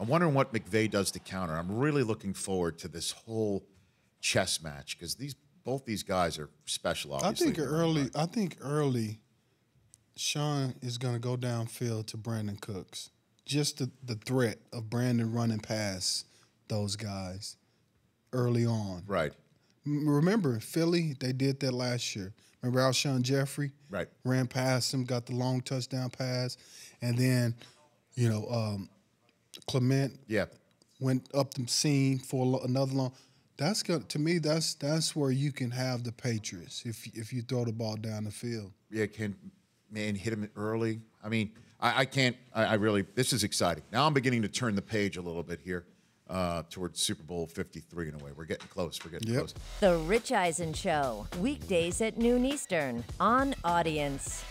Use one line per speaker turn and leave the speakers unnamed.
I'm wondering what McVay does to counter. I'm really looking forward to this whole chess match because these both these guys are special. Obviously, I
think early. I think early. Sean is going to go downfield to Brandin Cooks. Just the, the threat of Brandin running past those guys early on.
Right.
Remember Philly? They did that last year. Remember Alshon Jeffery?
Right.
Ran past him, got the long touchdown pass, and then, you know, um, Clement
Yeah.
went up the seam for another long. That's good to me. That's that's where you can have the Patriots if if you throw the ball down the field.
Yeah. Can man hit him early? I mean, I, I can't. I, I really. This is exciting. Now I'm beginning to turn the page a little bit here uh, towards Super Bowl 53 in a way. We're getting close. We're getting
Yep.
close.
The Rich Eisen Show, weekdays at noon Eastern on Audience.